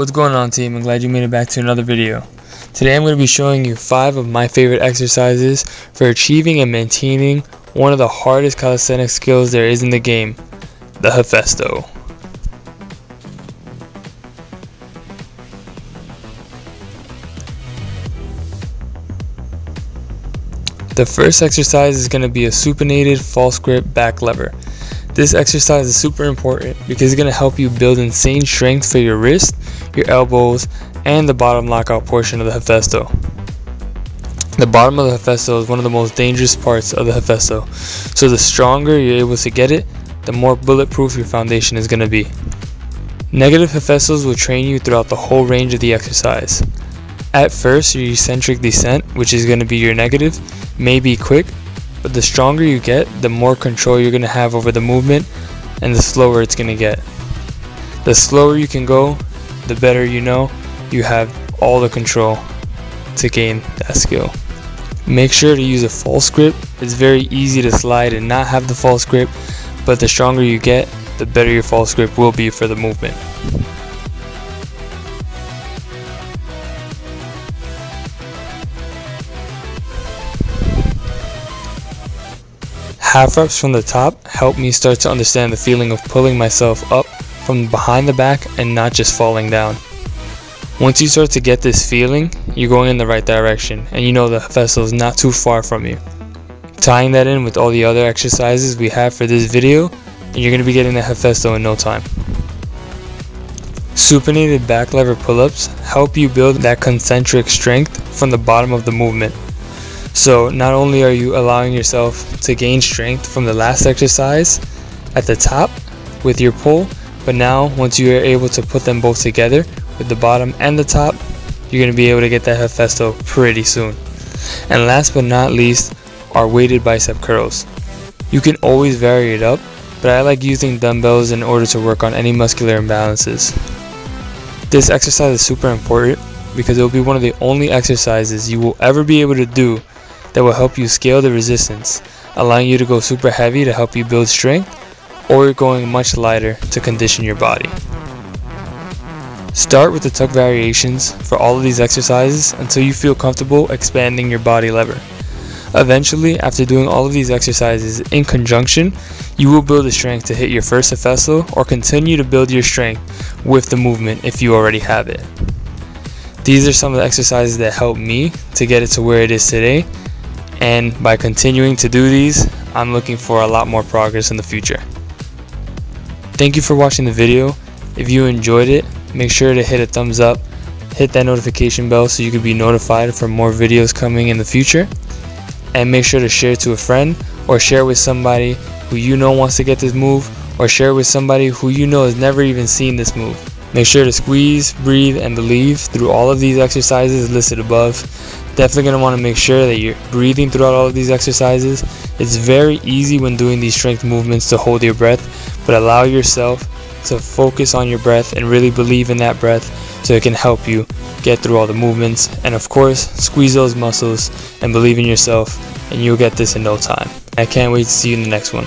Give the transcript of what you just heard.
What's going on team? I'm glad you made it back to another video. Today I'm going to be showing you 5 of my favorite exercises for achieving and maintaining one of the hardest calisthenics skills there is in the game, the Hefesto. The first exercise is going to be a supinated false grip back lever. This exercise is super important because it's going to help you build insane strength for your wrist, your elbows, and the bottom lockout portion of the Hefesto. The bottom of the Hefesto is one of the most dangerous parts of the Hefesto, so the stronger you're able to get it, the more bulletproof your foundation is going to be. Negative Hefestos will train you throughout the whole range of the exercise. At first, your eccentric descent, which is going to be your negative, may be quick, but the stronger you get, the more control you're going to have over the movement and the slower it's going to get. The slower you can go, the better you know you have all the control to gain that skill. Make sure to use a false grip. It's very easy to slide and not have the false grip, but the stronger you get, the better your false grip will be for the movement. Half reps from the top help me start to understand the feeling of pulling myself up from behind the back and not just falling down. Once you start to get this feeling, you're going in the right direction and you know the vessel is not too far from you. Tying that in with all the other exercises we have for this video, and you're going to be getting the Hefesto in no time. Supinated back lever pull-ups help you build that concentric strength from the bottom of the movement. So not only are you allowing yourself to gain strength from the last exercise at the top with your pull, but now once you are able to put them both together with the bottom and the top, you're going to be able to get that Hefesto pretty soon. And last but not least are weighted bicep curls. You can always vary it up, but I like using dumbbells in order to work on any muscular imbalances. This exercise is super important because it will be one of the only exercises you will ever be able to do that will help you scale the resistance, allowing you to go super heavy to help you build strength, or you're going much lighter to condition your body. Start with the tuck variations for all of these exercises until you feel comfortable expanding your body lever. Eventually, after doing all of these exercises in conjunction, you will build the strength to hit your first Hefesto or continue to build your strength with the movement if you already have it. These are some of the exercises that helped me to get it to where it is today and by continuing to do these I'm looking for a lot more progress in the future. Thank you for watching the video. If you enjoyed it, make sure to hit a thumbs up, hit that notification bell so you can be notified for more videos coming in the future, and make sure to share to a friend or share with somebody who you know wants to get this move or share with somebody who you know has never even seen this move. Make sure to squeeze, breathe, and believe through all of these exercises listed above. Definitely going to want to make sure that you're breathing throughout all of these exercises. It's very easy when doing these strength movements to hold your breath, but allow yourself to focus on your breath and really believe in that breath so it can help you get through all the movements. And of course, squeeze those muscles and believe in yourself, and you'll get this in no time. I can't wait to see you in the next one.